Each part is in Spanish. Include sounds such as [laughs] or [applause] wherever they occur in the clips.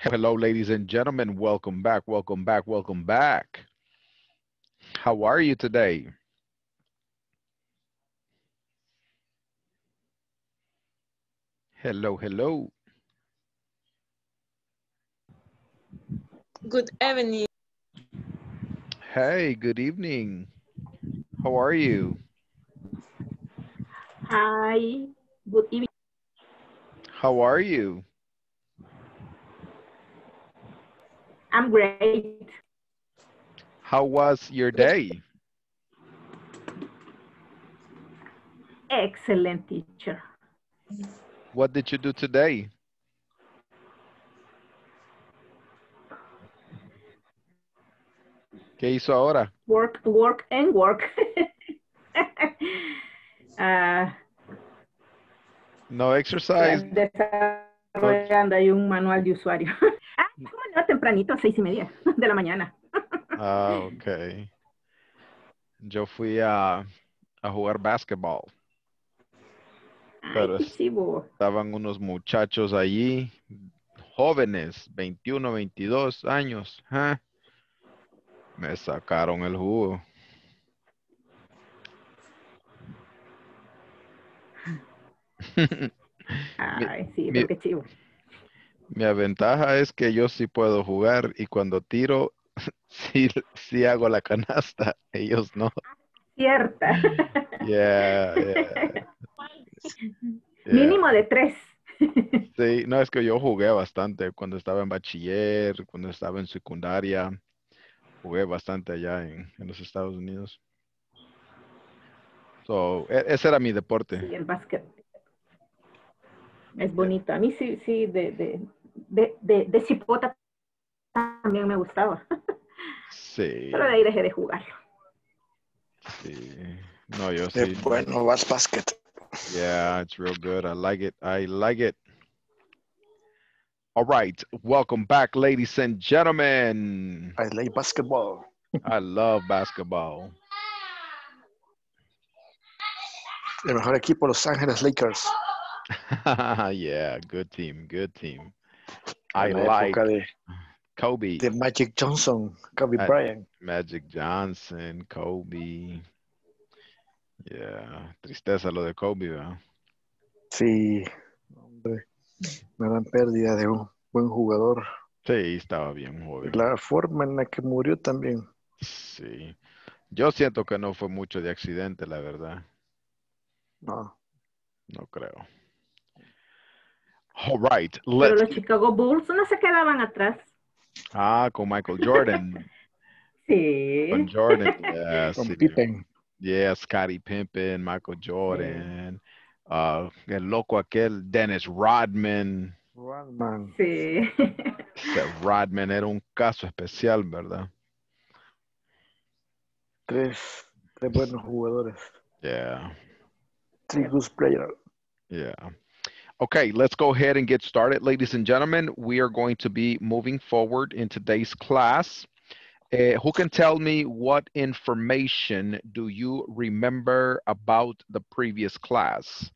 Hello, ladies and gentlemen. Welcome back. Welcome back. Welcome back. How are you today? Hello, hello. Good evening. Hey, good evening. How are you? Hi, good evening. How are you? I'm great. How was your day? Excellent teacher. What did you do today? ¿Qué hizo ahora? Work, work, and work. Ah, [laughs] No exercise. Desarrollando ahí un manual de usuario. [laughs] ah, ¿cómo no? Tempranito, seis y media de la mañana. Ah, [laughs] ok. Yo fui a, a jugar basketball. Ay, Pero. Estaban unos muchachos allí, jóvenes, 21, 22 años. ¿ah? Me sacaron el jugo. [laughs] Ay, sí, mi- qué chivo. Mi ventaja es que yo sí puedo jugar y cuando tiro, [laughs] sí, sí hago la canasta. [laughs] Ellos no. Cierta. [laughs] Yeah, yeah, yeah. Mínimo de tres. Sí, no, es que yo jugué bastante cuando estaba en bachiller, cuando estaba en secundaria. Jugué bastante allá en, en los Estados Unidos. So, e- ese era mi deporte. Sí, el básquet. Es bonito. A mí sí, sí, de, de, de, de, de cipota también me gustaba. Sí, Pero de ahí dejé de jugarlo. sí. No, yo sí. bueno, vas basket. Yeah, it's real good. I like it. I like it. All right. Welcome back, ladies and gentlemen. I like basketball. I love basketball. El mejor equipo, Los Ángeles Lakers. [laughs] yeah, good team. Good team. I like de, Kobe, de Magic Johnson, Kobe. Bryant. Magic Johnson, Kobe. Yeah, tristeza lo de Kobe, ¿verdad? Sí, hombre, una gran pérdida de un buen jugador. Sí, estaba bien joven. la forma en la que murió también. Sí. Yo siento que no fue mucho de accidente, la verdad. No. No creo. All right, Pero let's. los Chicago Bulls no se quedaban atrás. Ah, con Michael Jordan. [laughs] Sí. Con Jordan, [laughs] yeah, Con sí. Pippen. Yeah, Scottie Pippen, Michael Jordan. uh, el loco aquel, Dennis Rodman. Rodman. Sí. [laughs] Ese Rodman era un caso especial, ¿verdad? Tres, tres buenos jugadores. Yeah, Three good players. yeah. Okay, let's go ahead and get started, ladies and gentlemen. We are going to be moving forward in today's class. Uh, who can tell me what information do you remember about the previous class?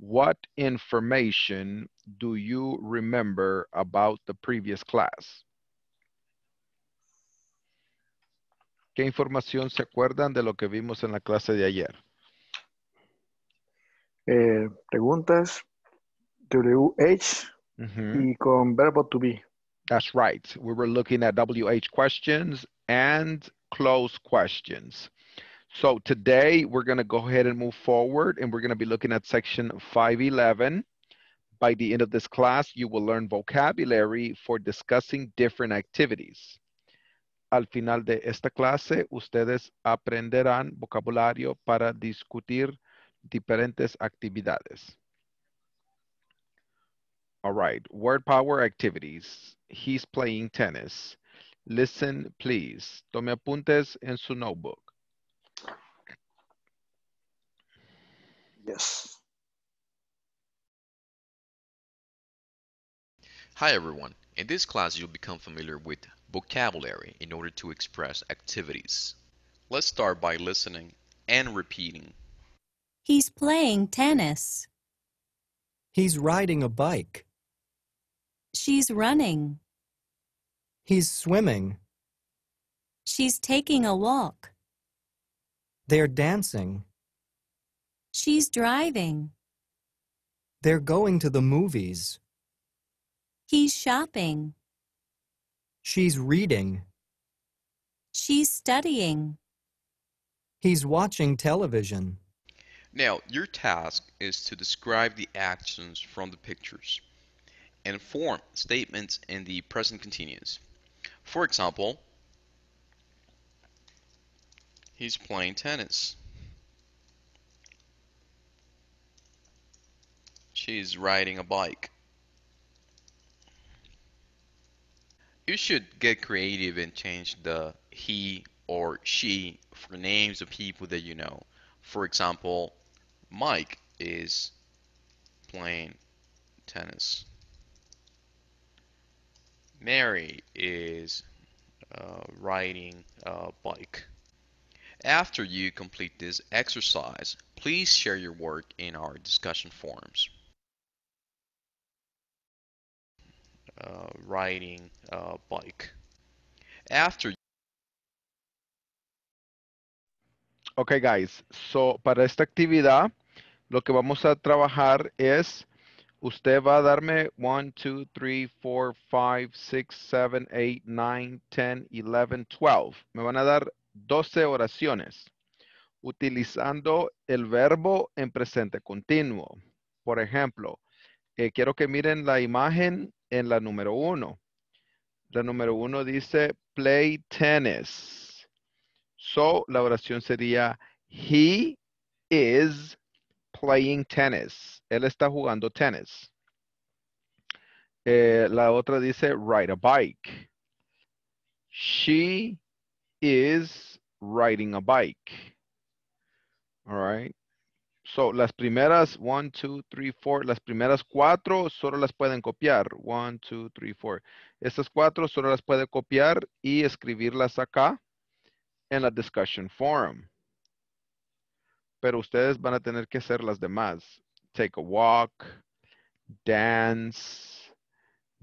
What information do you remember about the previous class? ¿Qué información se acuerdan de lo que vimos en la clase de ayer? Eh, preguntas. WH Ujú. Mm-hmm. y con verbo to be. That's right. We were looking at WH questions and close questions. So today we're going to go ahead and move forward and we're going to be looking at section 511. By the end of this class, you will learn vocabulary for discussing different activities. Al final de esta clase, ustedes aprenderán vocabulario para discutir diferentes actividades. All right, word power activities. He's playing tennis. Listen, please. Tome apuntes en su notebook. Yes. Hi everyone. In this class you'll become familiar with vocabulary in order to express activities. Let's start by listening and repeating. He's playing tennis. He's riding a bike. She's running. He's swimming. She's taking a walk. They're dancing. She's driving. They're going to the movies. He's shopping. She's reading. She's studying. He's watching television. Now, your task is to describe the actions from the pictures and form statements in the present continuous. For example, he's playing tennis. She's riding a bike. You should get creative and change the he or she for names of people that you know. For example, Mike is playing tennis. Mary is uh, riding a bike. After you complete this exercise, please share your work in our discussion forums. Uh, riding a bike. After Ok, guys. So, para esta actividad, lo que vamos a trabajar es, usted va a darme 1, 2, 3, 4, 5, 6, 7, 8, 9, 10, 11, 12. Me van a dar 12 oraciones utilizando el verbo en presente continuo. Por ejemplo, eh, quiero que miren la imagen en la número uno. La número uno dice play tennis. So, la oración sería, he is playing tennis. Él está jugando tenis. Eh, la otra dice ride a bike. She is riding a bike. All right. So, las primeras, one, two, three, four, las primeras cuatro solo las pueden copiar. One, two, three, four. Estas cuatro solo las puede copiar y escribirlas acá en la discussion forum. Pero ustedes van a tener que hacer las demás. Take a walk, dance,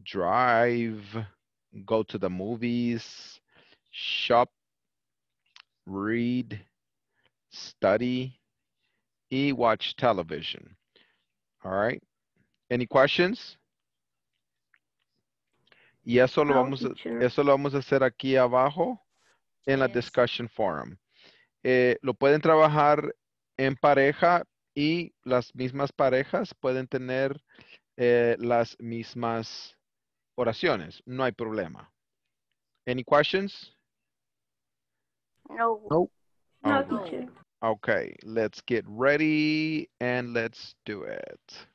drive, go to the movies, shop, read, study, e watch television. All right. Any questions? Y eso lo vamos a, eso lo vamos a hacer aquí abajo en la Yes. discussion forum. Eh, lo pueden trabajar en pareja y las mismas parejas pueden tener eh, las mismas oraciones. No hay problema. Any questions? No. No. No, Oh. teacher. Okay, let's get ready and let's do it.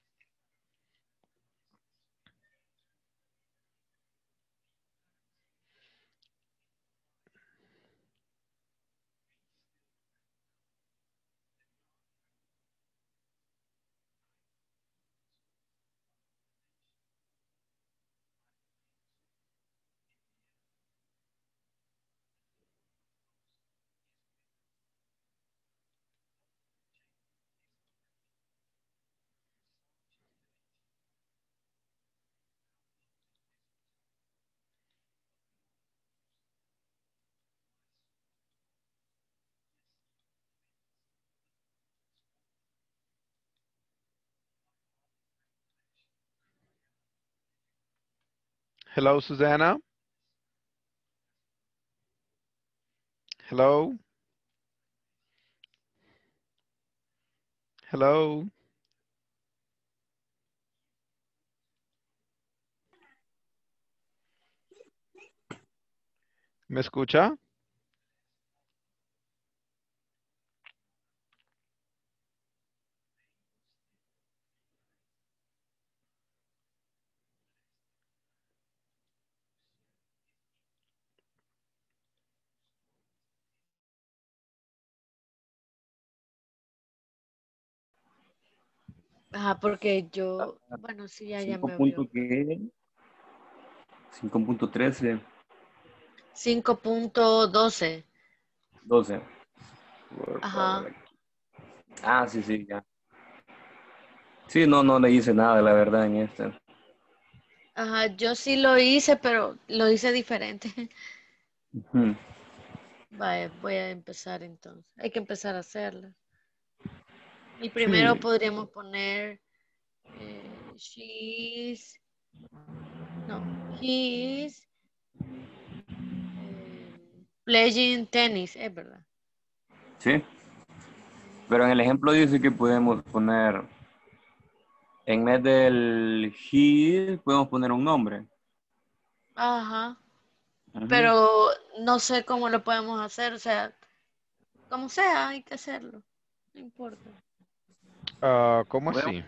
Hello, Susanna. Hello. Hello. ¿Me escucha? Ajá, porque yo, bueno, sí, ya, ya me 5 punto abrió. qué? 5.13, 5.12. 12. Ajá. Ah, sí, sí, ya. Sí, no, no le hice nada, la verdad, en esta. Ajá, yo sí lo hice, pero lo hice diferente. Vaya, voy a empezar entonces. Hay que empezar a hacerlo. Y primero podríamos poner eh, she's no, he's eh, playing tennis, es verdad. Sí. Pero en el ejemplo dice que podemos poner, en vez del he, podemos poner un nombre. Ajá. Pero no sé cómo lo podemos hacer, o sea, como sea, hay que hacerlo. No importa. Ah, ¿Cómo Bueno. así?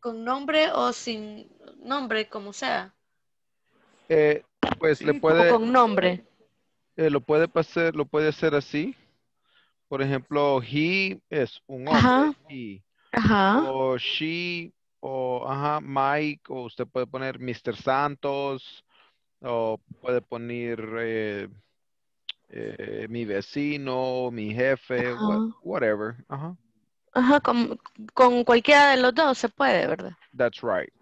Con nombre o sin nombre, como sea. Eh, pues le puede, con nombre. eh, lo puede hacer, lo puede hacer así. Por ejemplo, he es un hombre. Ajá. he. Ajá. O she, o ajá, Mike, o usted puede poner Mr. Santos, o puede poner eh, eh, mi vecino, mi jefe, whatever. Ajá, Ajá, con, con cualquiera de los dos se puede, ¿verdad? that's right.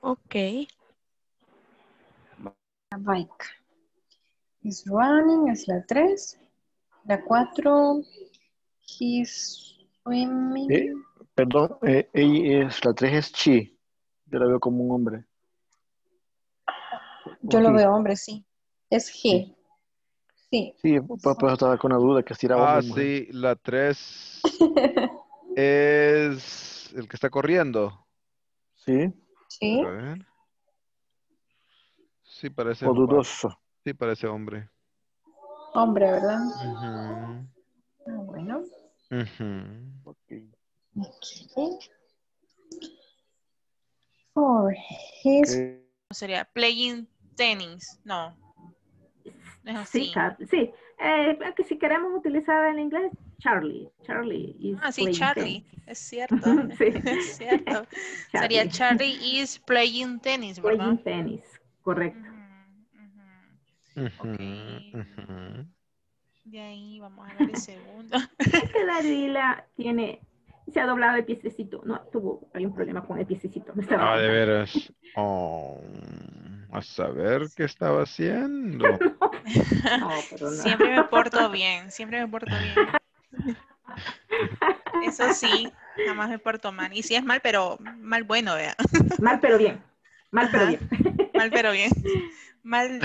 Ok. A bike. He's running es la 3. La 4. He's swimming. Eh, perdón, eh, ella es, la 3 es she. Yo la veo como un hombre. Yo lo he. veo hombre, sí. Es he. Sí. Sí, por por eso estaba con la duda que si era Ah, sí, la 3 [laughs] es el que está corriendo. Sí, Sí. A ver. Sí, parece o hombre. dudoso. Sí, parece hombre. Hombre, ¿verdad? Ujú, Ah, bueno. ujú. Okay. Four. He's Ok. Sería playing tenis. No. Es así. Sí, sí. Eh, que si queremos utilizar el inglés, Charlie. Charlie is Ah, sí, playing Charlie. tennis. Es cierto. [laughs] Sí. [laughs] Es cierto. [laughs] Sería Charlie is playing tennis, ¿verdad? Playing tennis, correcto. Ujú, Ok. ujú. De ahí vamos a ver el segundo. Es que Dalila tiene, se ha doblado el piececito. No, tuvo, hay un problema con el piececito. Ah, de veras. Oh, a saber qué estaba haciendo. No, pero no. Siempre me porto bien, siempre me porto bien. Eso sí, jamás me porto mal. Y si es mal, pero mal bueno, vea. Mal pero bien. Mal pero Ajá. bien. Mal pero bien. Mal.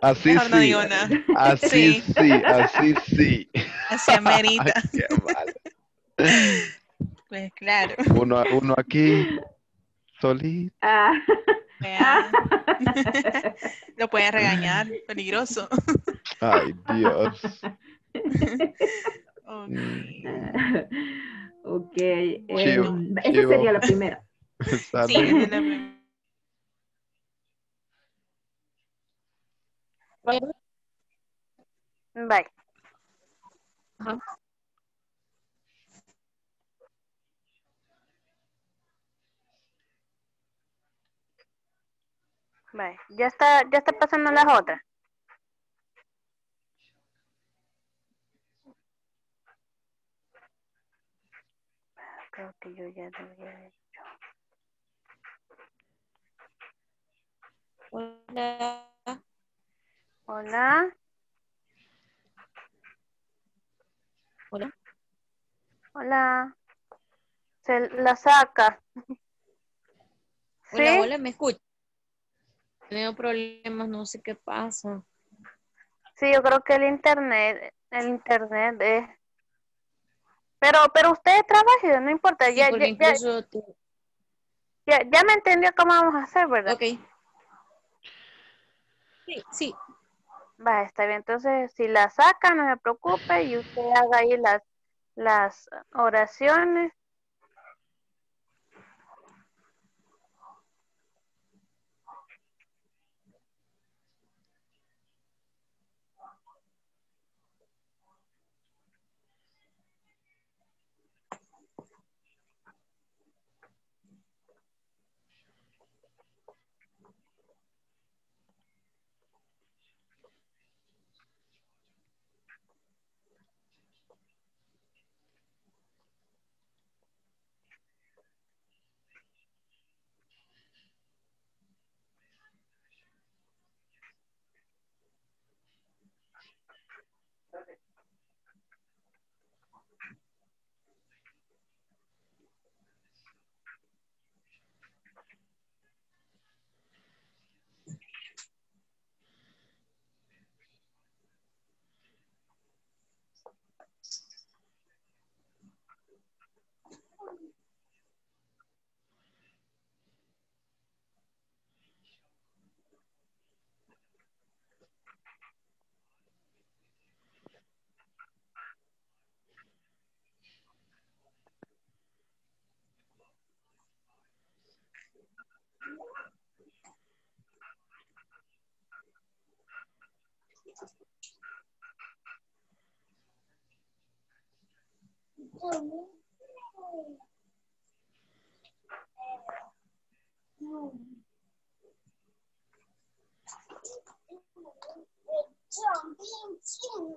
Así Mejor no sí. digo nada. Así Sí. sí, así sí. Así amerita. Ay, qué mal. Pues claro. Uno, uno aquí, solito. Ah. Vea. Lo pueden regañar, peligroso. Ay, Dios. Ok. [laughs] ok. Chivo, em, esa sería la primera. [laughs] Sí, es la Bye. Ya está, ya está pasando las otras. Creo que yo ya lo había hecho. Hola. Hola. Hola. Hola. Se la saca. ¿Sí? Hola, hola, ¿me escucha? Tengo problemas, no sé qué pasa. Sí, yo creo que el internet, el internet es. Pero, pero usted trabaja, no importa, ya, ya, incluso ya, ya me entendió cómo vamos a hacer, ¿verdad? Ok. Sí, sí. Va, está bien. Entonces, si la saca, no se preocupe y usted haga ahí las, las oraciones. Gracias. 做冰激凌，哎呀，嗯，做冰激凌。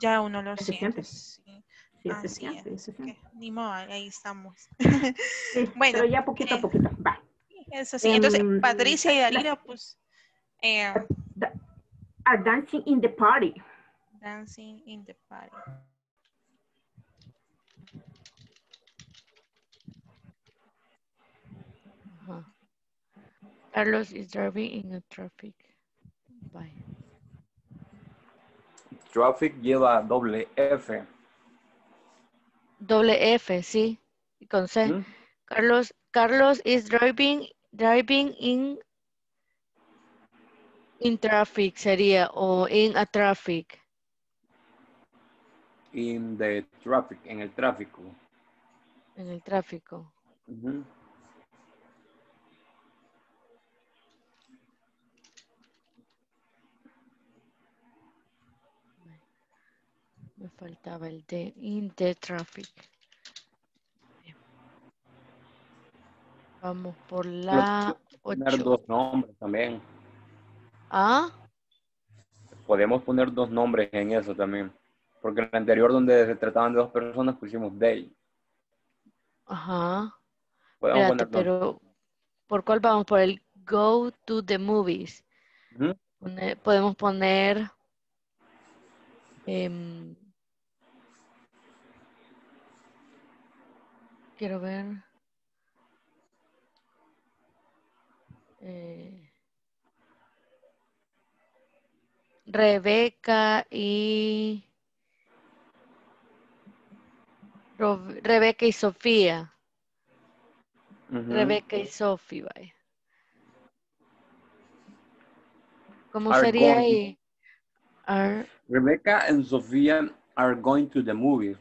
Ya uno lo siente. siente. Sí. Sí, se siente, es. se. Ni modo, ahí estamos. Sí, [laughs] Bueno, pero ya poquito eh, a poquito. Va. Eso sí. Entonces, Em, Patricia y la- Dalila, pues, eh, Da- Are dancing in the party. dancing in the party. Carlos is driving in a traffic. Bye. Traffic lleva doble F. Doble F, sí. y Con C. ¿Mm? Carlos, Carlos is driving, driving in, in traffic sería, o in a traffic. In the traffic, en el tráfico. En el tráfico. Me faltaba el de in the traffic. Bien. Vamos por la Poner 8. dos nombres también. Ah, Podemos poner dos nombres en eso también. Porque en el anterior donde se trataban de dos personas pusimos they. ajá. Podemos Espérate, poner pero ¿por cuál vamos? Por el go to the movies. Podemos poner em, quiero ver eh, Rebeca y Rebeca y Sofía. Rebeca y Sofía vaya. ¿Cómo Are sería ahí? Are- Rebecca and Sofía are going to the movie.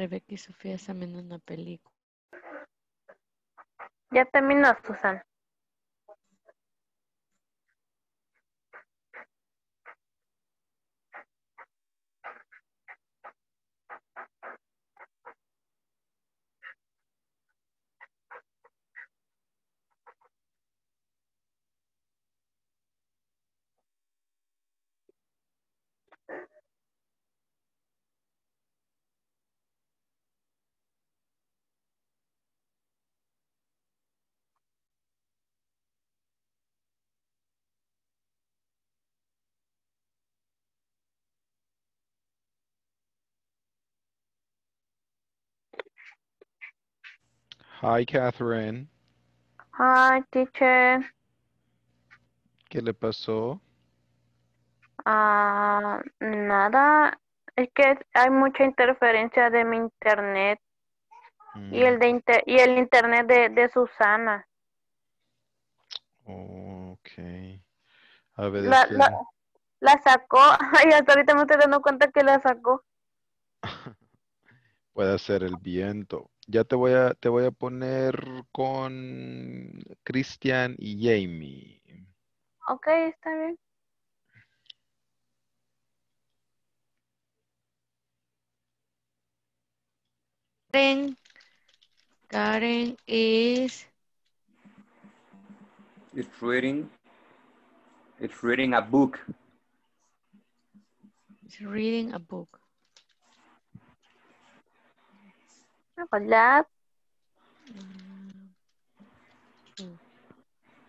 Rebeca y Sofía viendo una película. Ya terminó, Susan. Hi, Catherine. Hi, teacher. ¿Qué le pasó? Ah, nada. Es que hay mucha interferencia de mi internet y el de inter- y el internet de, de Susana. Ok. A ver, La, es que- la, la sacó. [laughs] Ay, hasta ahorita me estoy dando cuenta que la sacó. [laughs] puede ser el viento. Ya te voy a, te voy a poner con Christian y Jamie. Ok, está bien. Karen, Karen is It's reading. It's reading a book. is reading a book. Hola.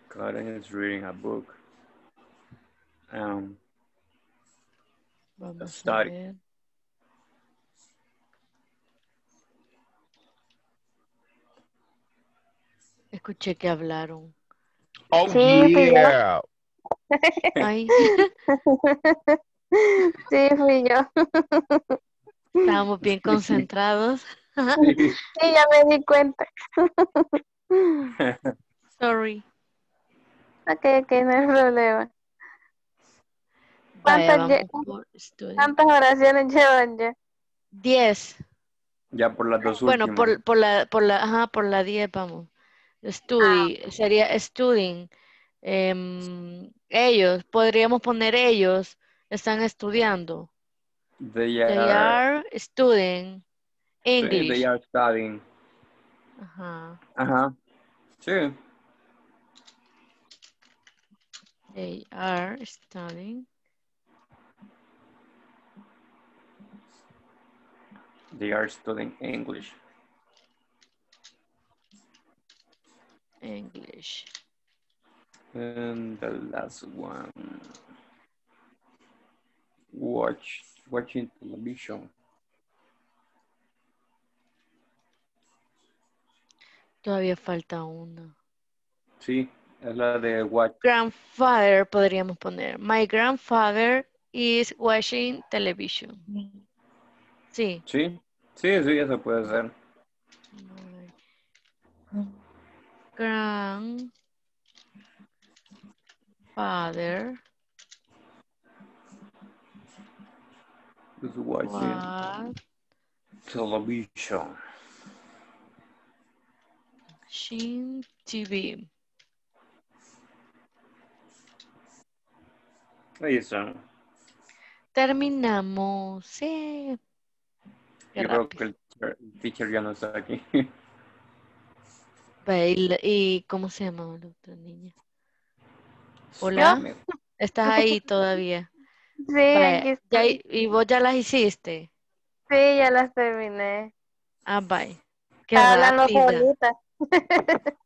Karen is reading a book. Um, Vamos a study. ver. Escuché que hablaron. Oh, Sí, fui yo. yeah. [laughs] Ay, [laughs] Sí, fui yo. estábamos bien [laughs] concentrados. Sí, ya me di cuenta. [laughs] Sorry. Ok, ok, no hay problema. ¿Cuántas, vamos. ¿Cuántas oraciones llevan ya? Diez. ya por las dos Bueno, últimas. por, por la, por la, ajá, por la 10 vamos. Studi, sería studying. Em, ellos, podríamos poner ellos, están estudiando. They They are, are studying English. they are studying. Uh-huh. Uh-huh. True. They are studying They are studying English. English. And the last one. Watch, watching television. Todavía falta una. Sí, es la de watch. Grandfather podríamos poner. My grandfather is watching television. Sí. Sí, sí, sí, eso puede ser. Grandfather Is watching was television. Watching TV. Ahí está. Terminamos. Sí. Qué Yo creo rápido. que el teacher, el teacher ya no está aquí. ¿Y, cómo se llama la otra niña? Hola, ¿estás ahí todavía? Sí, Vaya, aquí ya- estoy. ¿Y vos ya las hiciste? Sí, ya las terminé. Ah, bye. Qué Estaba hablando rápida. [laughs]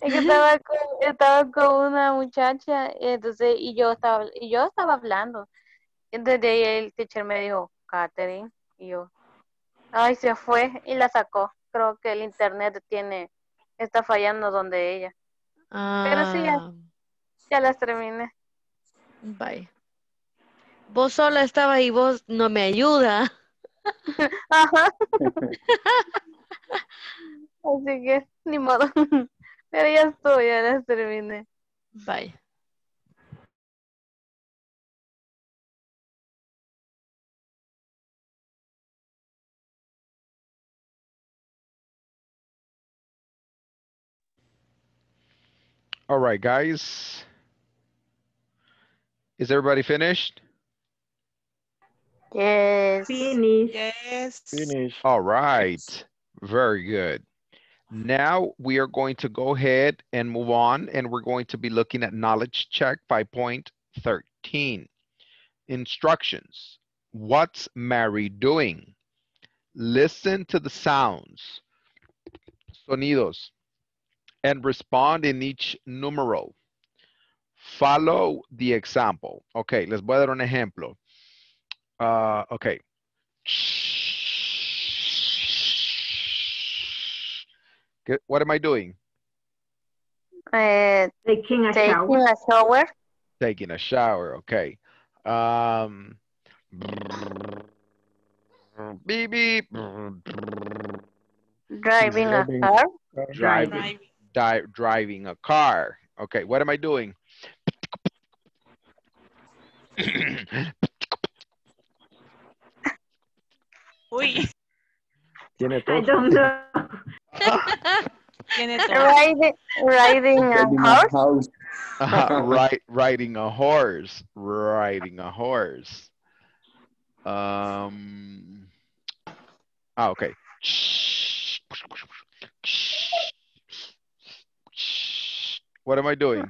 Es que estaba con, estaba con una muchacha y entonces y yo estaba y yo estaba hablando. Entonces de ahí el teacher me dijo, Catherine, y yo, ay, se fue y la sacó. Creo que el internet tiene, está fallando donde ella. Pero sí, ya, Ah, ya las terminé. bye. Vos sola estabas y vos no me ayuda. [laughs] Ajá. [laughs] Así que, ni modo. [laughs] Pero ya estoy, ya las terminé. Bye. All right, guys. Is everybody finished? Yes. Finished. Yes. Finished. All right. Very good. Now we are going to go ahead and move on and we're going to be looking at knowledge check 5.13. Instructions. What's Mary doing? Listen to the sounds, sonidos, and respond in each numeral. Follow the example. Ok, les voy a dar un ejemplo. Uh, ok. ¿Qué- What am I doing? Eh, Taking a taking shower. a shower. Taking a shower. Okay. Um, beep beep. Driving a car. Driving. Di- driving a car. Okay. What am I doing? Uy, I don't know. [laughs] tiene [laughs] todo. Riding, riding a Riding a horse. house. Uh, [laughs] right, riding a horse. Riding a horse. Um. Ah, okay. What am I doing?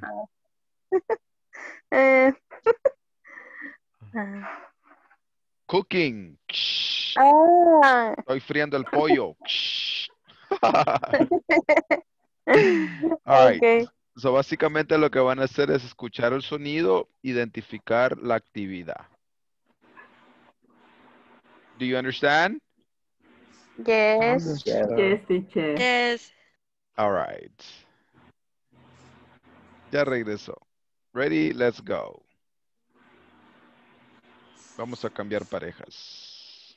Eh, Cooking. ah, Estoy friendo el pollo. [laughs] [laughs] All right. okay. So, básicamente lo que van a hacer es escuchar el sonido, identificar la actividad. Do you understand? Yes. Yes, teacher. Yes. All right. Ya regresó. Ready? Let's go. Vamos a cambiar parejas.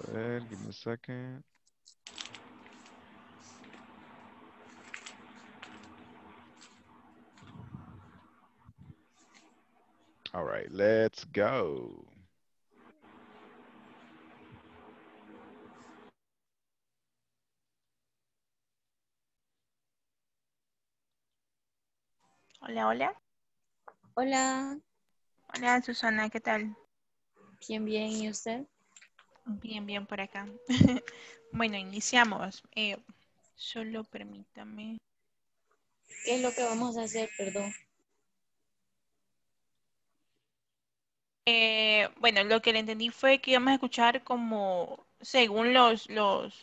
A ver, give me a second. All right, let's go. Hola, hola. Hola, Hola, Susana, ¿qué tal? bien, bien, ¿y usted? Bien, bien por acá. [laughs] Bueno, iniciamos. Eh, solo permítame. ¿Qué es lo que vamos a hacer? Perdón. Eh, bueno, lo que le entendí fue que íbamos a escuchar como según los, los,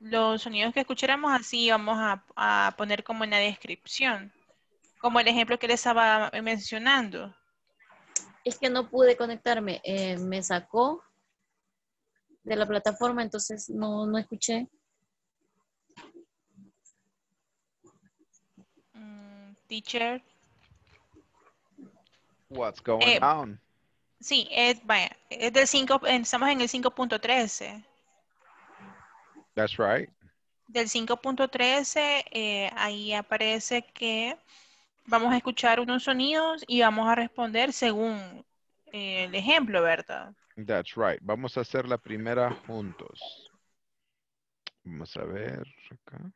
los sonidos que escucháramos, así íbamos a, a poner como en la descripción, como el ejemplo que le estaba mencionando. Es que no pude conectarme, eh, me sacó de la plataforma, entonces no, no escuché. Mm, teacher. What's going Eh, on? Sí, es, vaya, es del 5, estamos en el 5.13. That's right. Del 5.13, eh, ahí aparece que vamos a escuchar unos sonidos y vamos a responder según eh, el ejemplo, ¿verdad? That's right. Vamos a hacer la primera juntos. Vamos a ver acá.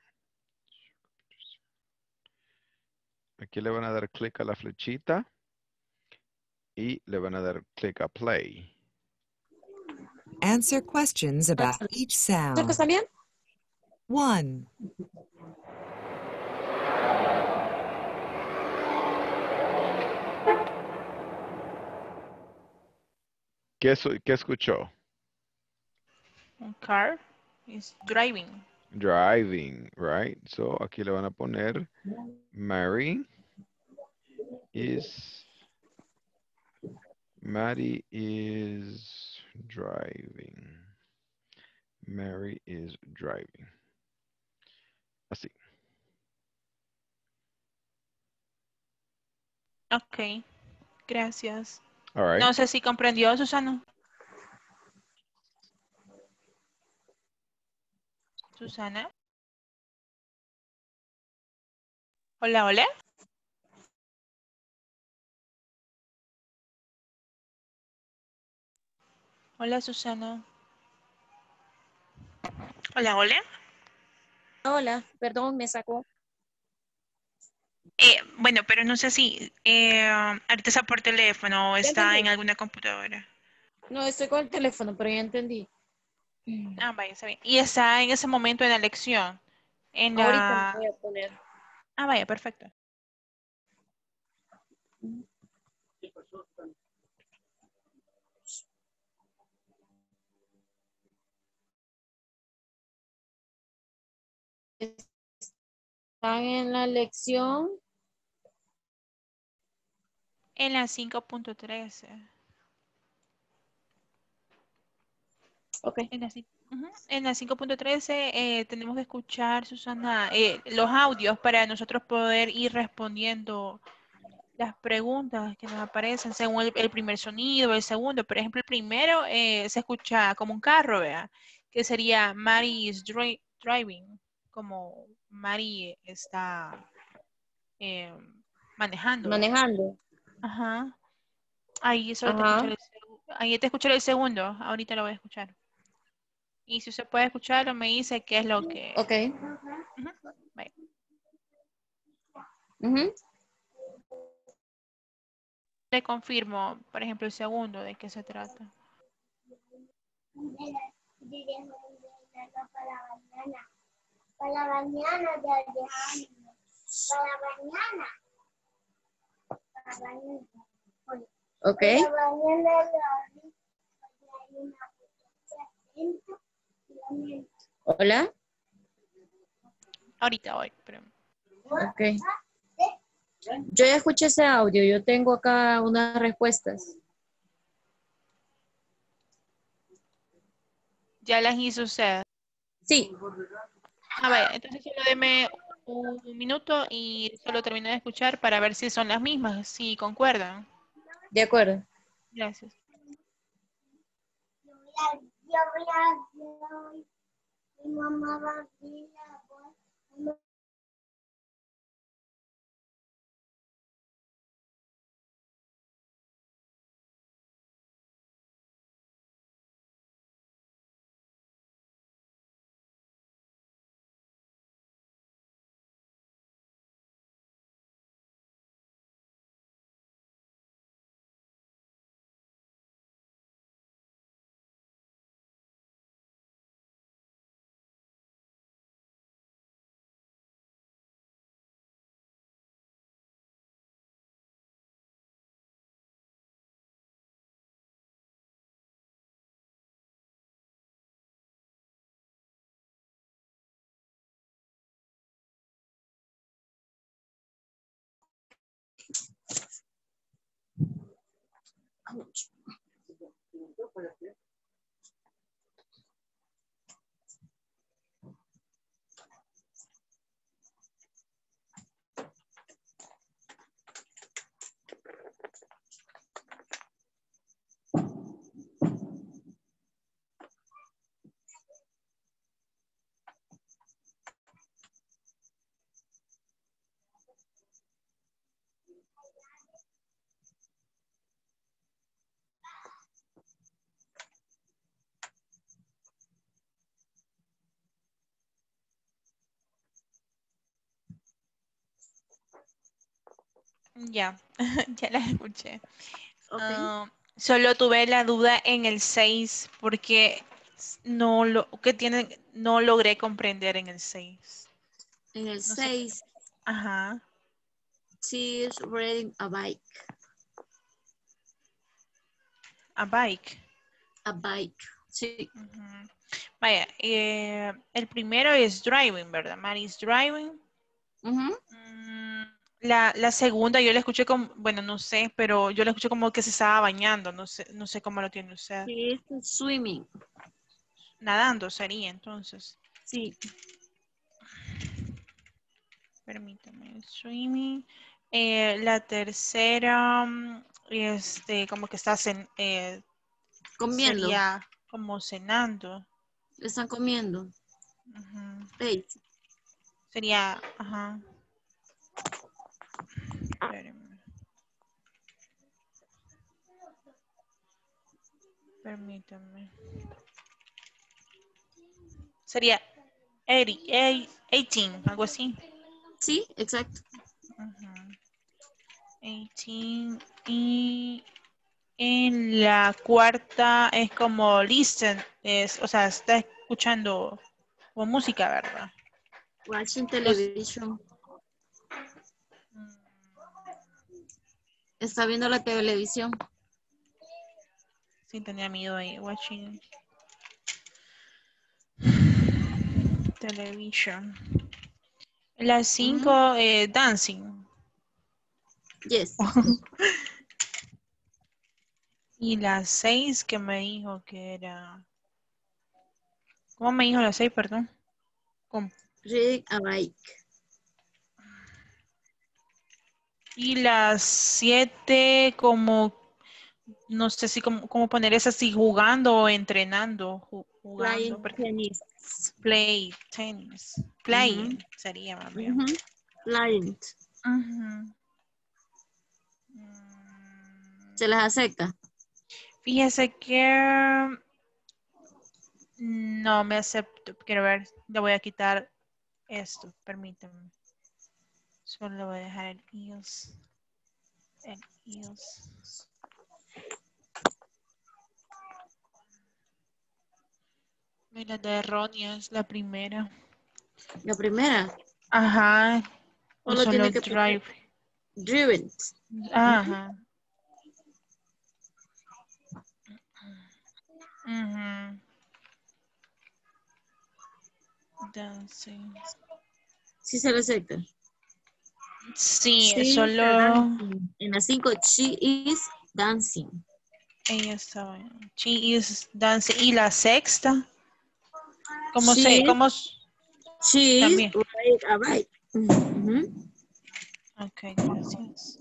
Aquí le van a dar clic a la flechita y le van a dar clic a play. Answer questions about each sound. ¿Está bien? One, ¿Qué, qué escuchó? Un car is driving. Driving, right? So aquí le van a poner Mary is Mary is driving. Mary is driving. Así. Ok, gracias. All right. No sé si comprendió, Susana. Susana. Hola, hola. Hola, Susana. Hola, hola. Hola, perdón, me sacó. Eh, bueno, pero no sé si eh, ahorita está por teléfono o está en alguna computadora. No, estoy con el teléfono, pero ya entendí. Ah, vaya, está bien. Y está en ese momento en la lección. En Ahorita la... me voy a poner. Ah, vaya, perfecto. Están en la lección. En la 5.13. Ok. En la, ci- ujú, en la 5.13 eh, tenemos que escuchar, Susana, eh, los audios para nosotros poder ir respondiendo las preguntas que nos aparecen según el, el primer sonido, el segundo. Por ejemplo, el primero eh, se escucha como un carro, ¿vea? Que sería Mary is dri- driving, como Mary está eh, manejando. Manejando. Ajá. Ahí solo te Ajá. escucharé el segu- ahí te escucharé el segundo, ahorita lo voy a escuchar. Y si usted puede escucharlo, me dice qué es lo que... Ok. Le confirmo, por ejemplo, el segundo, de qué se trata. Para mañana. Para mañana. Oye, Ok. Para mañana la la. Hola. Ahorita voy, pero... Ok. Yo ya escuché ese audio. Yo tengo acá unas respuestas. Ya las hizo usted. Sí. Ah, vaya, entonces solo deme un minuto y solo termino de escuchar para ver si son las mismas, si concuerdan. De acuerdo. Gracias. Yo voy a, yo voy a, yo- mi mamá va a abrir la puerta. Ya, [laughs] ya las escuché. Ah, solo tuve la duda en el 6 porque no lo que tienen no logré comprender en el 6. En el sé. 6, Ajá. she is riding a bike. A bike. A bike. Sí. Ujú. Vaya, eh, el primero es driving, ¿verdad? Mary is driving. Ujú. Mm, La, la segunda yo la escuché como, bueno, no sé, pero yo la escuché como que se estaba bañando, no sé, no sé cómo lo tiene usted. She is swimming. Nadando sería entonces. Sí. Permítame, swimming. Eh, la tercera, mm, este, como que está cen- eh, Comiendo. sería como cenando. Están comiendo. Eight. Sería, ajá. Espérenme. Permítame. Sería 80, eh, 18, algo así. Sí, exacto. Ujú. 18 y en la cuarta es como listen, es, o sea, está escuchando como música, ¿verdad? Watching television. Está viendo la televisión. Sí, tenía miedo ahí, watching television. Las cinco, eh, dancing. Yes. [laughs] Y las seis que me dijo que era... ¿Cómo me dijo las seis, perdón? ¿Cómo? Reading a bike. Y las siete como... No sé si cómo, cómo poner esas si jugando o entrenando. ju- jugando. Playing tennis. Play tennis. Playing sería más bien. Playing. Ujú. ¿Se las acepta? Fíjese que no me acepto. Quiero ver, le voy a quitar esto, permítame. Solo voy a dejar el is. El is. Mira, de erróneas, la primera. La primera. Ajá. O Solo tiene que drive. driven. Ajá. Ujú. Dancing. Sí se la acepta. Sí, She is solo. En las cinco, she is dancing. ella estaba. She is dancing. Y la sexta. ¿Cómo She se? is- ¿Cómo? She is También. right, a bike. Ujú. Ok, gracias.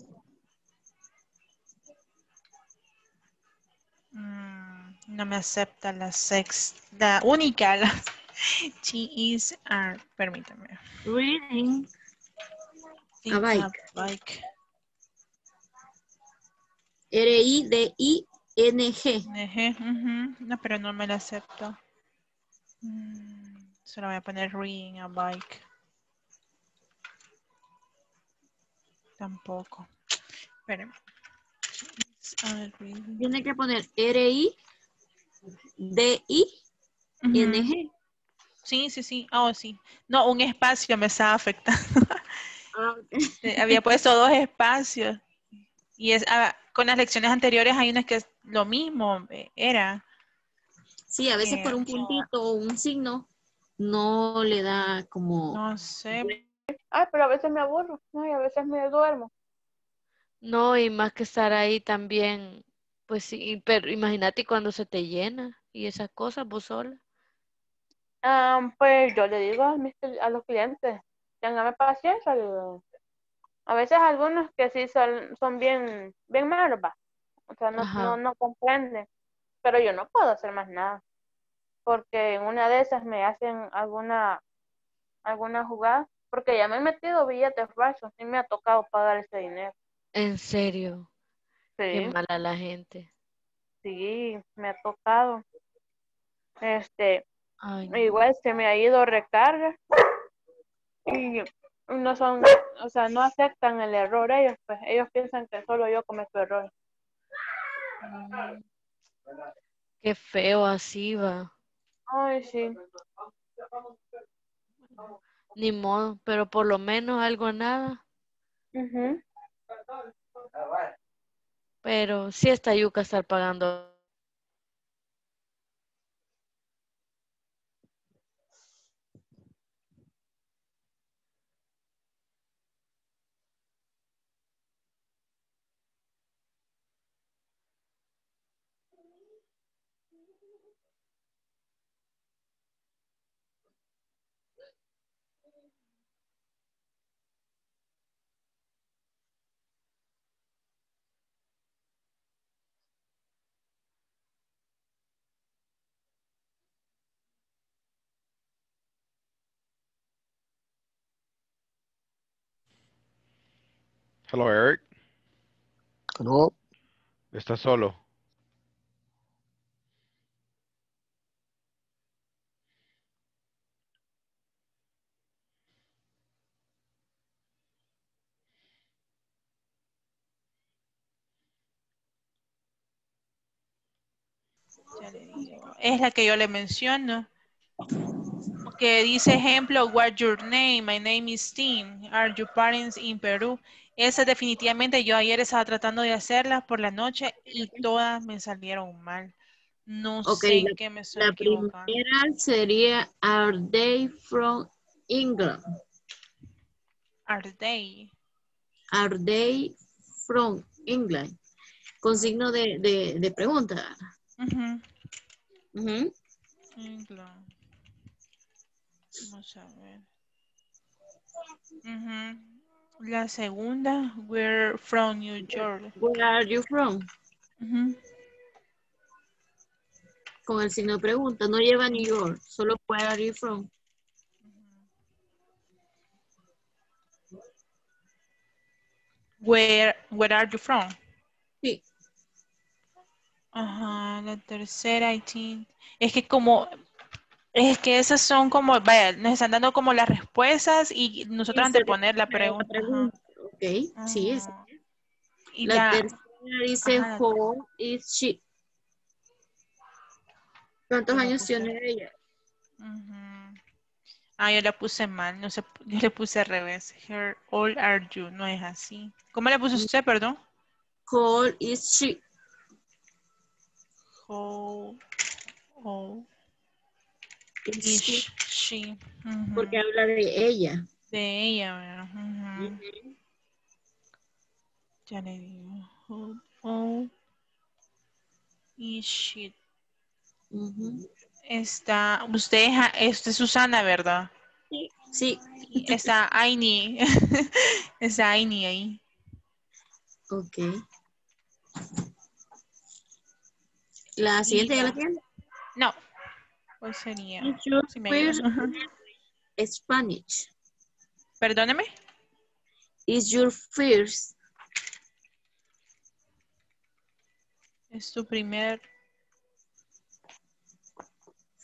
Mm, no me acepta la sexta. La única. La, [laughs] she is. ah, permítame. Reading a bike. a bike. R-I-D-I-N-G. Ujú. No, pero no me la acepto. Mm, Solo voy a poner reading a bike. Tampoco. Espérenme. Tiene que poner R-I-D-I-N-G. Sí, sí, sí. Oh, sí. No, un espacio me estaba afectando. [laughs] Ah. Eh, Había puesto dos espacios. Y es, ah, con las lecciones anteriores hay unas que es lo mismo. eh, Era. Sí, a veces Eh, por un puntito o un signo no le da como... No sé. Ay, pero a veces me aburro, ¿no? Y a veces me duermo. No, y más que estar ahí también, pues sí, pero imagínate cuando se te llena y esas cosas vos sola. Ah, pues yo le digo a, mis, a los clientes, téngame paciencia. digo. A veces algunos que sí son, son bien, bien malos, va. O sea, no, no, no comprenden. Pero yo no puedo hacer más nada. Porque en una de esas me hacen alguna, alguna jugada. Porque ya me he metido billetes falsos y me ha tocado pagar ese dinero. En serio, qué Sí. mala la gente. Sí, me ha tocado. Este, Ay, no. igual se me ha ido recarga y no son, o sea, no aceptan el error ellos, pues ellos piensan que solo yo cometo errores. Qué feo así va. Ay, sí. Ni modo, pero por lo menos algo nada. Pero sí está yuca estar pagando. Hello, Eric. Hello. ¿Estás solo? Es la que yo le menciono. Que dice ejemplo, what's your name? My name is Tim. Are your parents in Peru? Esa definitivamente yo ayer estaba tratando de hacerlas por la noche y todas me salieron mal. No sé la, qué me estoy la equivocando. primera sería Are they from England? Are they? Are they from England? Con signo de, de, de pregunta. Ujú. Ujú. England. Vamos a ver. La segunda, we're from New York. Where are you from? Con el signo de pregunta. No lleva New York, solo where are you from? Where, where are you from? Sí. Ajá, la tercera, I think. Es que como, es que esas son como, vaya, nos están dando como las respuestas y nosotros anteponer la la pregunta. Ok, sí, es. Y La la, tercera dice ajá, la How is she? ¿Cuántos años tiene ella? Ah, yo la puse mal, no sé, yo le puse al revés. Her, all are you, no es así. ¿Cómo le puso usted, perdón? How is she? How, how She? she? Porque Ujú. habla de ella. De ella, ¿verdad? Ujú. Ya le digo. How, how is she? Está, usted es, usted es Susana, ¿verdad? Sí. Sí. Está Aini. [laughs] Está Aini ahí. Ok. La siguiente ya la- tiene. No. ¿Cuál sería? Your Si me ayuda. first Ajá. Spanish? Perdóneme. Is your first Es tu primer.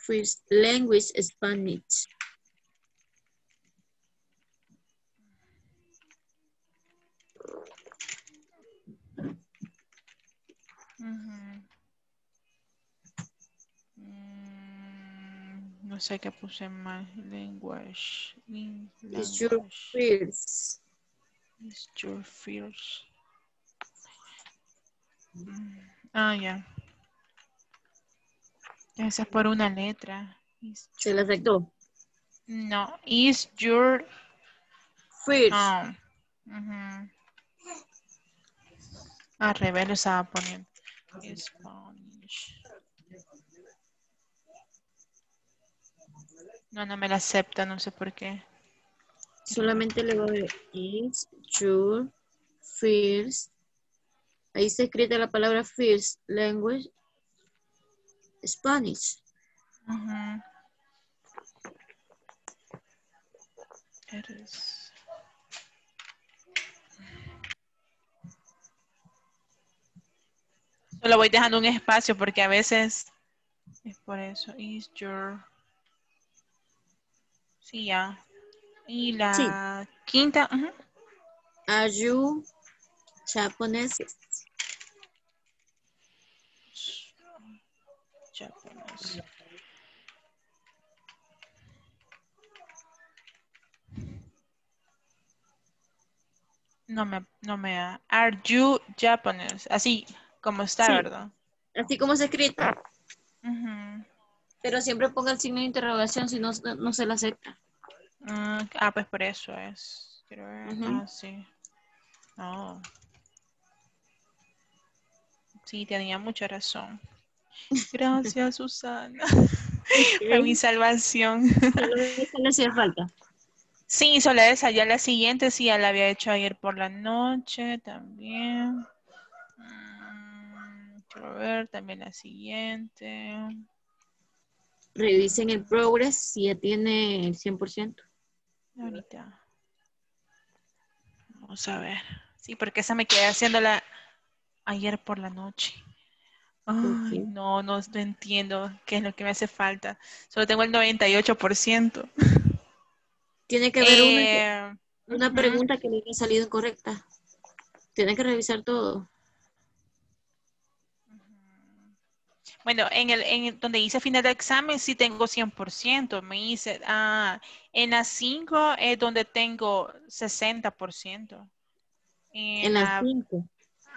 first language Spanish? No sé qué puse mal. Language. Lin- Is your Language. first Is your first. Mm, Ah, ya. Esa es por una letra. Se la aceptó? No, is your First. ah, ujú. Al revés lo estaba poniendo. Spanish. No, no me la acepta, no sé por qué. Solamente le voy a ver. Is your first. Ahí está escrita la palabra first language Spanish. Ujú. Eres. Solo voy dejando un espacio porque a veces es por eso. Is your. Sí, ya. Y la quinta. ujú. Are you Japanese? Japanese. No me, no me da. Are you Japanese? Así como está, Sí. ¿verdad? Así como se escrito. Ujú. Pero siempre ponga el signo de interrogación si no, no se la acepta. Mm, ah, pues por eso es. Quiero ver. Ah, sí. Oh. Sí, tenía mucha razón. [laughs] Gracias, Susana. Fue mi salvación. Esa le hacía falta. Sí, solo esa. Ya la siguiente sí, ya la había hecho ayer por la noche también. Mm, Quiero ver también la siguiente. Revisen el progress si ya tiene el 100%. Ahorita. Vamos a ver. Sí, porque esa me quedé haciéndola ayer por la noche. Ay, no, no, no entiendo qué es lo que me hace falta. Solo tengo el 98%. Tiene que haber una, Eh, una pregunta que le haya salido incorrecta. Tiene que revisar todo. Bueno, en el en donde hice final de examen sí tengo 100%. Me dice, ah, en la 5 es donde tengo 60%. En las cinco.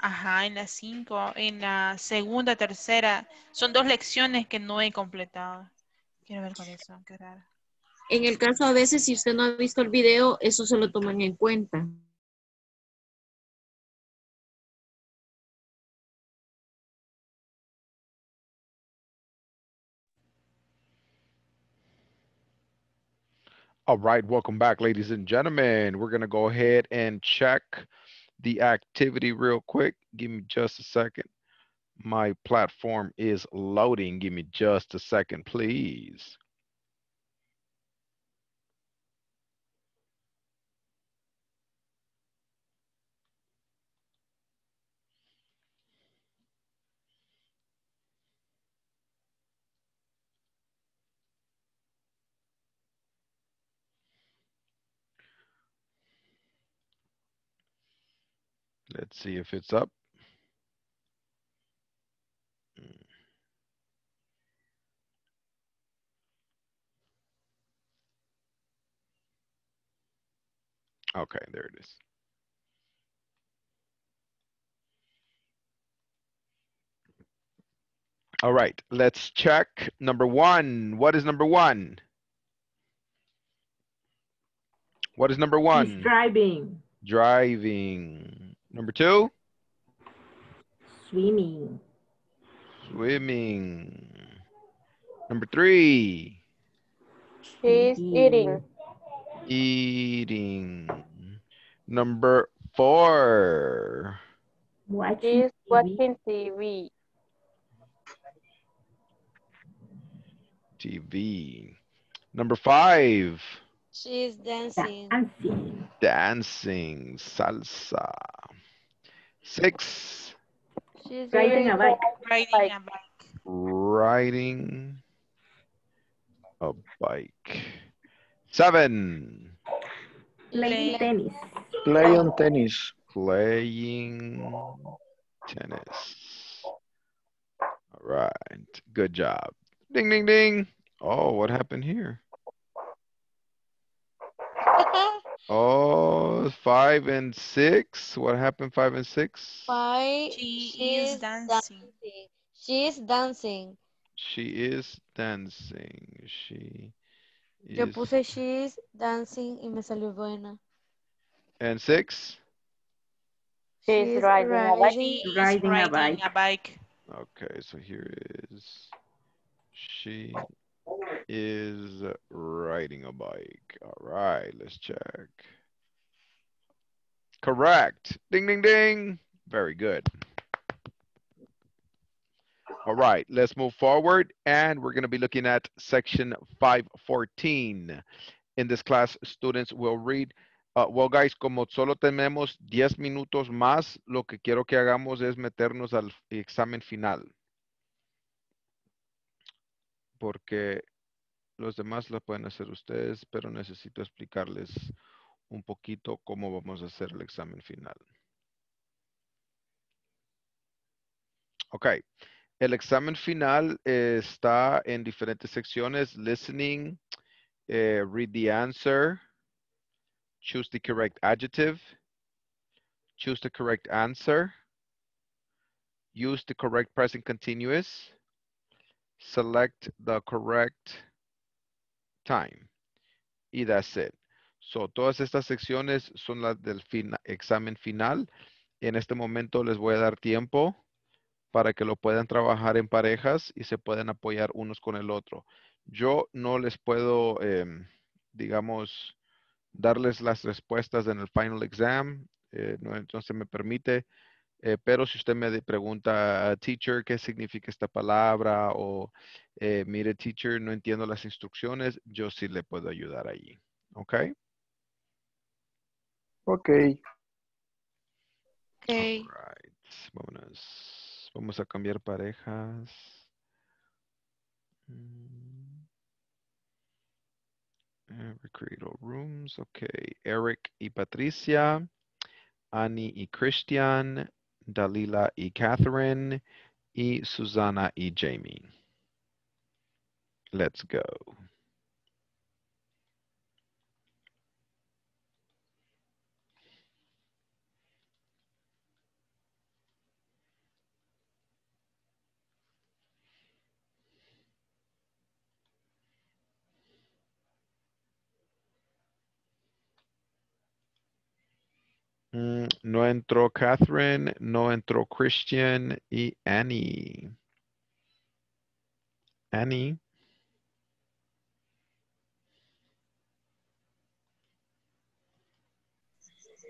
Ajá, en la 5. En la segunda, tercera. Son dos lecciones que no he completado. Quiero ver cuáles son, qué raro. En el caso a veces, si usted no ha visto el video, eso se lo toman en cuenta. All right, welcome back, ladies and gentlemen. We're gonna go ahead and check the activity real quick. Give me just a second. My platform is loading. Give me just a second, please. Let's see if it's up. Okay, there it is. All right, let's check number one. What is number one? What is number He's one? driving, Driving. Number two? swimming, Swimming. Number three, She's eating. eating. Number four, watching She's watching TV. TV. Number five, She's dancing. dancing, dancing, salsa. Six, She's riding a bike, Riding a bike. riding a bike. Seven, playing tennis, Play on tennis. playing tennis. All right, good job. Ding, ding, ding. Oh, what happened here? Oh, five and six. What happened, five and six? Five. She she's is dancing. She's dancing. She is dancing. She Yo is. puse she's dancing y me salió buena. And six? She's riding a bike. She is Riding a bike. a bike. Okay, so here is she is riding a bike. All right, let's check. Correct. Ding, ding, ding. Very good. All right, let's move forward and we're going to be looking at section 514. In this class, students will read Uh, well, guys, como solo tenemos 10 minutos más, lo que quiero que hagamos es meternos al examen final. Porque los demás lo pueden hacer ustedes, pero necesito explicarles un poquito cómo vamos a hacer el examen final. Ok, el examen final eh, está en diferentes secciones, listening, eh, read the answer, choose the correct adjective, choose the correct answer, use the correct present continuous, select the correct time. Y that's it. So, todas estas secciones son las del fina- examen final. En este momento les voy a dar tiempo para que lo puedan trabajar en parejas y se puedan apoyar unos con el otro. Yo no les puedo, em, digamos, darles las respuestas en el final exam, eh, entonces me permite, eh, pero si usted me pregunta, teacher, ¿qué significa esta palabra? O, eh, mire, teacher, no entiendo las instrucciones, yo sí le puedo ayudar allí. ¿Ok? Ok. Okay. Alright, vámonos. Vamos a cambiar parejas. Mm. Eh, recreate all rooms. Ok. Eric y Patricia. Annie y Christian. Dalila y Catherine. y Susana y Jamie. Let's go. No entró Catherine, no entró Christian y Annie. Annie.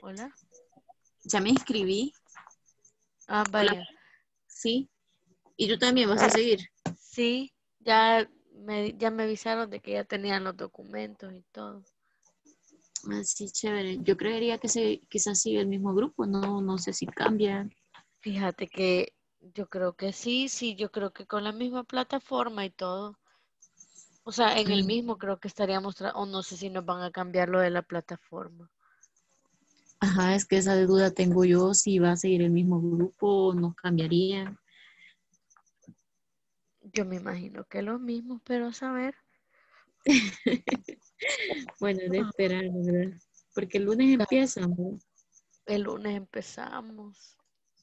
Hola. Ya me inscribí. Ah, vaya. Sí. ¿Y tú también vas a seguir? Sí, ya me, ya me avisaron de que ya tenían los documentos y todo. Así, Ah, chévere. Yo creería que se, quizás sigue el mismo grupo, no, no sé si cambia. Fíjate que yo creo que sí, sí, yo creo que con la misma plataforma y todo. O sea, en el mismo creo que estaríamos, o no sé si nos van a cambiar lo de la plataforma. Ajá, es que esa duda tengo yo, si va a seguir el mismo grupo, nos cambiaría. Yo me imagino que lo mismo, pero a saber. [laughs] Bueno, de esperar, ¿verdad? Porque el lunes empiezan, ¿no? El lunes empezamos.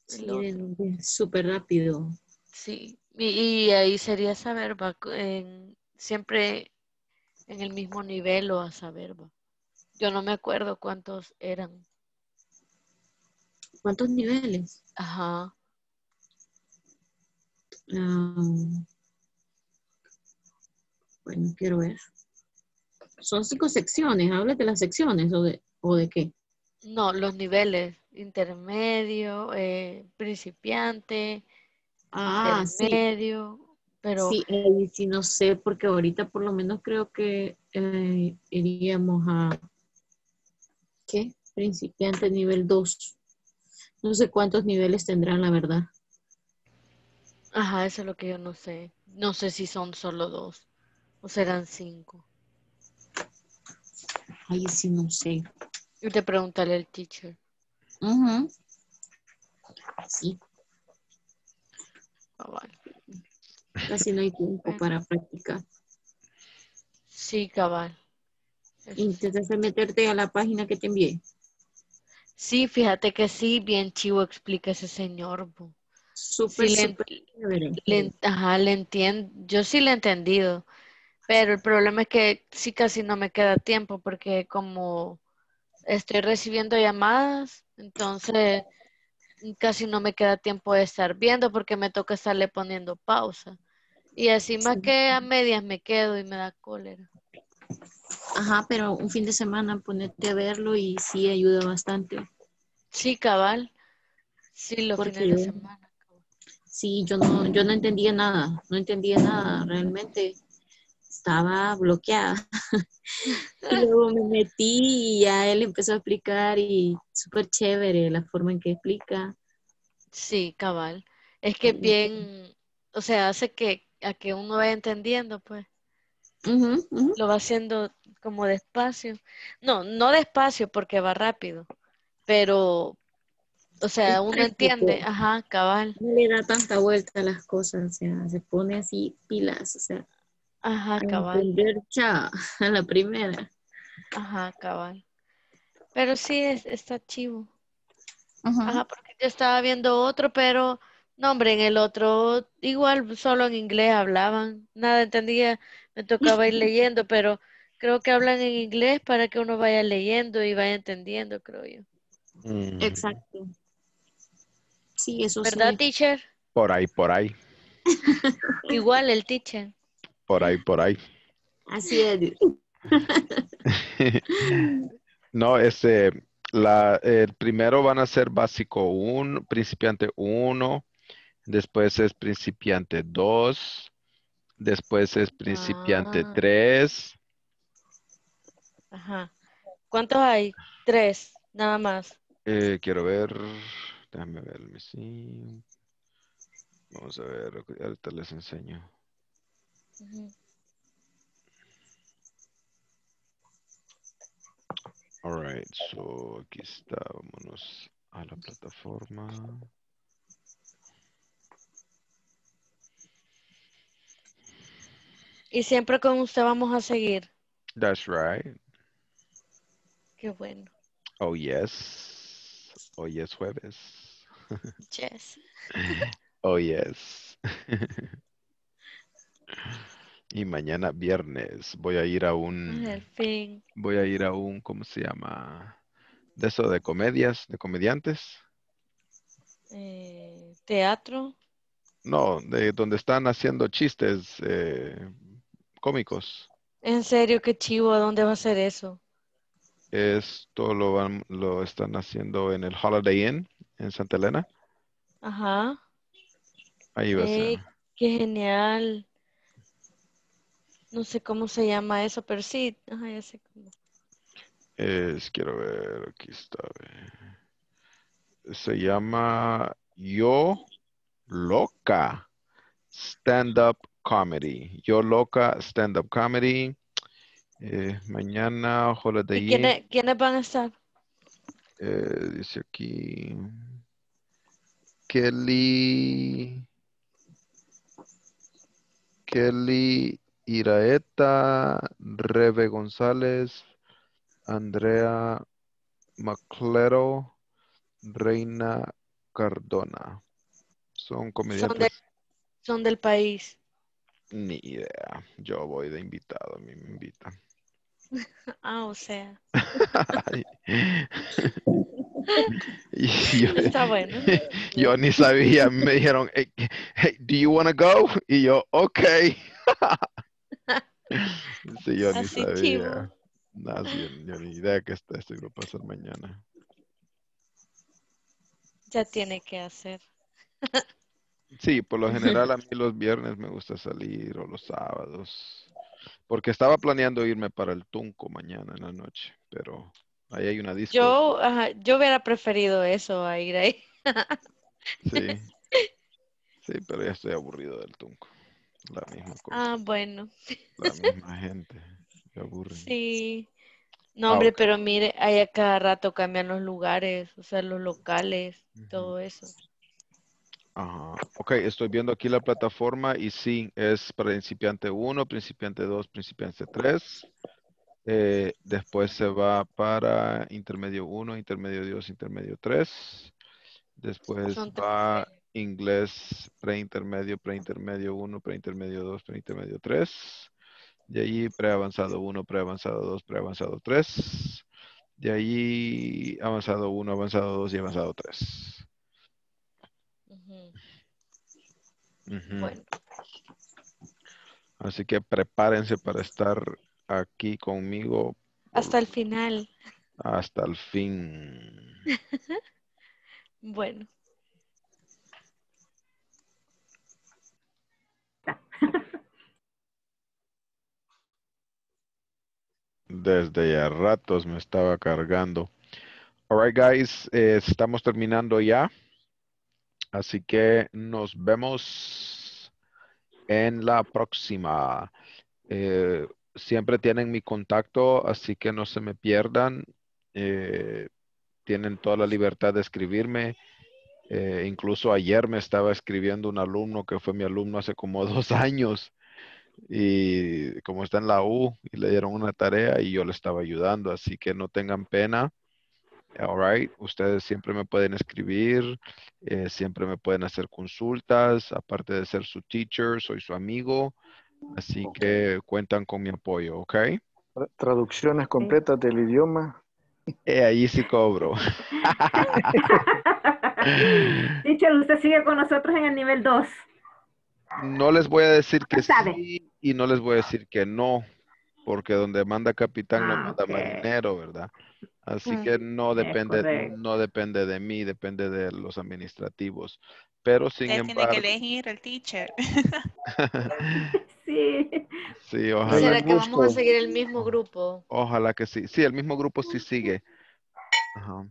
el Sí, otro. lunes, súper rápido. Sí, y, y ahí sería saber, va, en- siempre en el mismo nivel o a saber, va. Yo no me acuerdo cuántos eran. ¿Cuántos niveles? Ajá. Ah, bueno, quiero ver. Son cinco secciones, habla de las secciones o de, o de qué. No, los niveles, intermedio, eh, principiante, Ah, sí. intermedio, pero Sí, ahí sí no sé, porque ahorita por lo menos creo que eh, iríamos a, ¿qué? Principiante nivel 2. No sé cuántos niveles tendrán, la verdad. ajá, eso es lo que yo no sé. No sé si son solo dos o serán cinco. Ahí sí no sé. Y te preguntaré al teacher. Ujú. Sí, Cabal. casi no hay tiempo para practicar. Sí, cabal. Intentaste meterte a la página que te envié. Sí, fíjate que sí, bien chivo explica ese señor. bo. Súper, Sí, súper le- ajá, le entiendo. Yo sí le he entendido, pero el problema es que sí casi no me queda tiempo porque como estoy recibiendo llamadas, entonces casi no me queda tiempo de estar viendo porque me toca estarle poniendo pausa. Y así más Sí. que a medias me quedo y me da cólera. Ajá, pero un fin de semana ponerte a verlo y sí ayuda bastante. Sí, cabal. Sí, los Porque fines de semana. Sí, yo no, yo no entendía nada, no entendía nada, realmente estaba bloqueada. [laughs] Y luego me metí y ya él empezó a explicar y súper chévere la forma en que explica. Sí, cabal. Es que bien, o sea, hace que a que uno vaya entendiendo, pues. Lo va haciendo como despacio. No, no despacio porque va rápido, pero, o sea, uno entiende, ajá, cabal, No le da tanta vuelta a las cosas, o sea, se pone así pilas, o sea, ajá, cabal, entender cha [laughs] a la primera. ajá, cabal. Pero sí, es, está chivo. Ajá. Ajá, porque yo estaba viendo otro, pero, no, hombre, en el otro, igual solo en inglés hablaban, nada entendía, me tocaba ir [laughs] leyendo, pero creo que hablan en inglés para que uno vaya leyendo y vaya entendiendo, creo yo. Mm, Exacto. Sí, eso ¿Verdad, sí. teacher? por ahí, por ahí, Igual el teacher. Por ahí, por ahí. Así es. [laughs] No, este, la, el primero van a ser básico 1, principiante 1, después es principiante 2, después es principiante Ah. 3, Ajá. ¿Cuántos hay? Tres, nada más. eh, quiero ver, déjame ver, see. Vamos a ver, ahorita les enseño. Uh -huh. Alright, so aquí está, vámonos a la plataforma. Y siempre con usted vamos a seguir. That's right. Qué bueno. Oh, yes. Hoy oh, es jueves. [laughs] yes. oh, yes. [laughs] Y mañana viernes voy a ir a un, fin. voy a ir a un, ¿cómo se llama? De eso de comedias, de comediantes. Eh, teatro. No, de donde están haciendo chistes eh, cómicos. En serio, qué chivo. ¿A dónde va a ser eso? Esto lo van, lo están haciendo en el Holiday Inn en Santa Elena. Ajá. Ahí va a ser. Qué genial. No sé cómo se llama eso, pero sí. Ajá, ya sé cómo. Es, quiero ver, aquí está. Se llama Yo Loca Stand Up Comedy. Yo Loca Stand Up Comedy. Eh, mañana Holiday ¿Y quiénes, quiénes van a estar? Eh, dice aquí Kelly Kelly Iraeta, Rebe González, Andrea Maclero, Reina Cardona. Son Son, de- comediantes. son del país. Ni idea. Yo voy de invitado, a mí me invitan. [laughs] Ah, o sea. [laughs] Yo, [laughs] Está bueno. yo ni sabía, me dijeron, hey, hey, do you want to go? Y yo, ok. [laughs] Sí, yo ni Así sabía. chivo. No, sí, yo ni idea que está este grupo a ser mañana. Ya tiene que hacer. Sí, por lo [laughs] general a mí los viernes me gusta salir o los sábados. Porque estaba planeando irme para el Tunco mañana en la noche, pero ahí hay una disco. Yo, ajá, yo hubiera preferido eso a ir ahí. Sí. [laughs] Sí, pero ya estoy aburrido del Tunco. La misma cosa, Ah, bueno. la misma [laughs] gente. Me aburre. Sí. No, Ah, hombre, ok. pero mire, ahí a cada rato cambian los lugares, o sea, los locales, todo eso. Ajá. Ok, estoy viendo aquí la plataforma y sí, es principiante 1, principiante 2, principiante 3. Eh, después se va para intermedio 1, intermedio 2, intermedio 3. Después va inglés preintermedio, preintermedio 1, preintermedio 2, preintermedio 3. De ahí preavanzado 1, preavanzado 2, preavanzado 3. De ahí avanzado 1, avanzado 2 y avanzado 3. Ujú. Ujú. Bueno, Así que prepárense para estar aquí conmigo hasta el final. hasta el fin. [laughs] Bueno, Desde ya ratos me estaba cargando. All right, guys, eh, estamos terminando ya. Así que nos vemos en la próxima. Eh, siempre tienen mi contacto, así que no se me pierdan. Eh, tienen toda la libertad de escribirme. Incluso ayer me estaba escribiendo un alumno que fue mi alumno hace como [laughs] dos años y como está en la U y le dieron una tarea y yo le estaba ayudando, así que no tengan pena. All right, ustedes siempre me pueden escribir, eh, siempre me pueden hacer consultas, aparte de ser su teacher, soy su amigo, así que cuentan con mi apoyo, ¿ok? Tra- Traducciones completas del idioma. [laughs] Eh, ahí sí cobro. [laughs] Teacher, usted sigue con nosotros en el nivel 2. No les voy a decir que sabe. sí y no les voy a decir que no, porque donde manda capitán no Ah, manda marinero, ¿verdad? Así Mm, que no depende, no depende de mí, depende de los administrativos. Pero sin Usted tiene que embargo, elegir el teacher. [laughs] Sí. sí, ojalá, ¿será el que vamos a seguir el mismo grupo? ojalá que sí. Sí, el mismo grupo sí sigue. Ajá.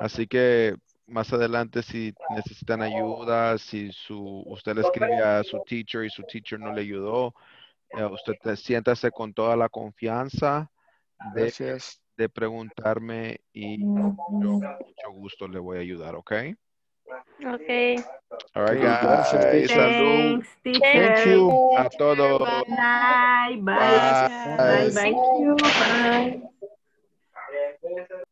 Así que más adelante si necesitan ayuda, si su, usted le escribe a su teacher y su teacher no le ayudó, eh, usted te- siéntase con toda la confianza de, preguntarme y yo con mucho gusto le voy a ayudar, ¿ok? Ok. All right, Okay, gracias, guys. teacher. Salud. Thanks, teacher. Thank you. A todos. Bye, bye. Bye, Bye. bye. Bye.